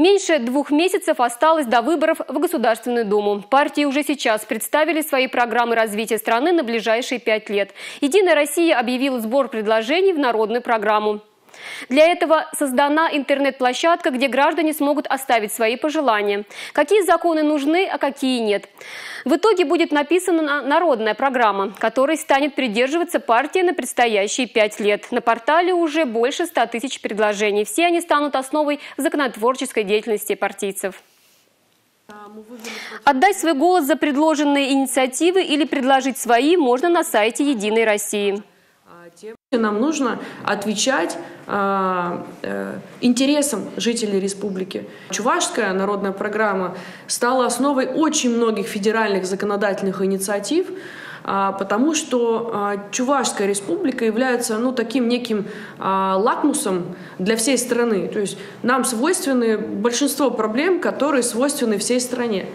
Меньше двух месяцев осталось до выборов в Государственную Думу. Партии уже сейчас представили свои программы развития страны на ближайшие пять лет. «Единая Россия» объявила сбор предложений в народную программу. Для этого создана интернет-площадка, где граждане смогут оставить свои пожелания. Какие законы нужны, а какие нет. В итоге будет написана народная программа, которой станет придерживаться партия на предстоящие пять лет. На портале уже больше 100 тысяч предложений. Все они станут основой законотворческой деятельности партийцев. Отдать свой голос за предложенные инициативы или предложить свои можно на сайте «Единой России». Нам нужно отвечать э, э, интересам жителей республики. Чувашская народная программа стала основой очень многих федеральных законодательных инициатив, э, потому что э, Чувашская республика является ну, таким неким лакмусом для всей страны. То есть нам свойственны большинство проблем, которые свойственны всей стране.